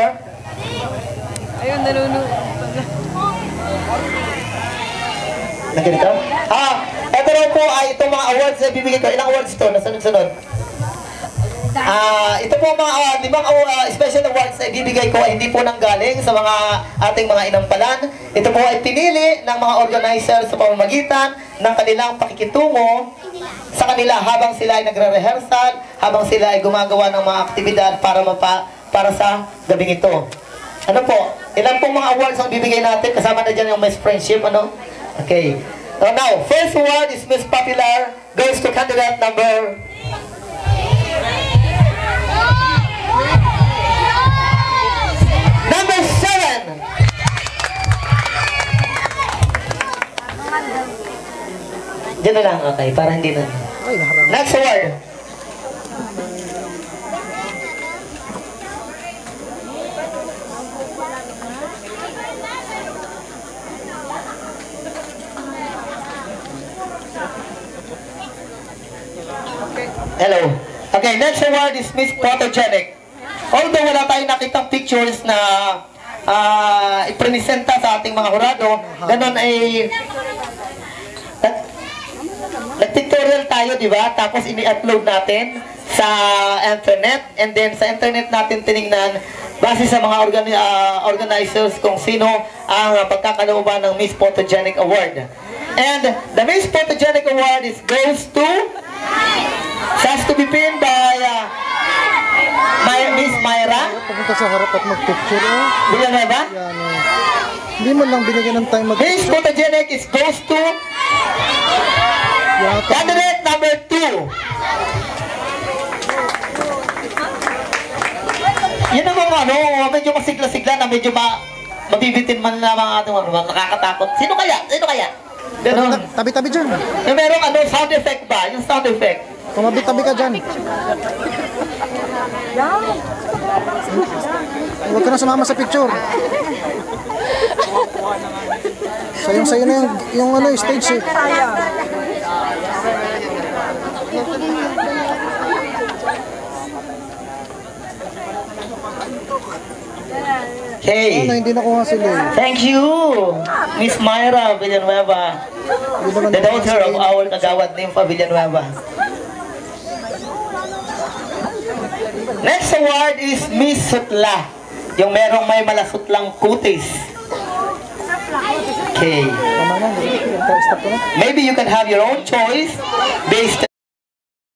there. Ayun, nalunod. Na ganito? Ah, ito raw po ay itong mga awards na bibigay ko. Ilang awards to? Nasunod-sunod. Ah, ito po mga uh, limang uh, special awards na ibibigay ko ay hindi po nanggaling sa mga ating mga inampalan. Ito po ay pinili ng mga organizers sa pamamagitan ng kanilang pakikitungo sa kanila habang sila ay nagre-rehearsal, habang sila ay gumagawa ng mga aktibidad para mapa, para sa gabing ito. Ano po? Ilan pong mga awards ang bibigay natin? Kasama na dyan yung Miss Friendship, ano? Okay. So now, first award is Miss Popular goes to candidate number Number seven. Diyan na lang, okay, para hindi na. Next award. Hello. Okay, next award is Miss Photogenic. Although wala tayong nakitang pictures na ah ipresenta sa ating mga hurado, ganun ay nag- nag-tutorial tayo, di ba? Tapos ini-upload natin sa internet and then sa internet natin tiningnan base sa mga organi- ah, organizers kung sino ang uh, pagkakalooban ng Miss Photogenic Award. And the Miss Photogenic Award is goes to has to be pinned by uh, my Miss Myra Pupunta sa harap at mag-picture. Oh. Villanueva. Yan, oh. Hindi mo lang binigyan ng time Miss mag-picture. Photogenic is goes to Yata. candidate number two. Yan ang mga ano, medyo masigla-sigla na medyo ma mabibitin man lang mga ating mga nakakatakot. Sino kaya? Sino kaya? Ganun. Tabi-tabi dyan. Yung merong ano, sound effect ba? Yung sound effect. Tumabi-tabi ka dyan. Huwag ka na sumama sa picture. Sayang sa'yo na yung, yung ano, stage eh. Hey. Ano, hindi nakuha sila eh. Thank you, Miss Myra Villanueva, the daughter of eh. our kagawad Nympha Villanueva. Next award is Miss Sutla, yung merong may malasutlang kutis. Okay. Maybe you can have your own choice based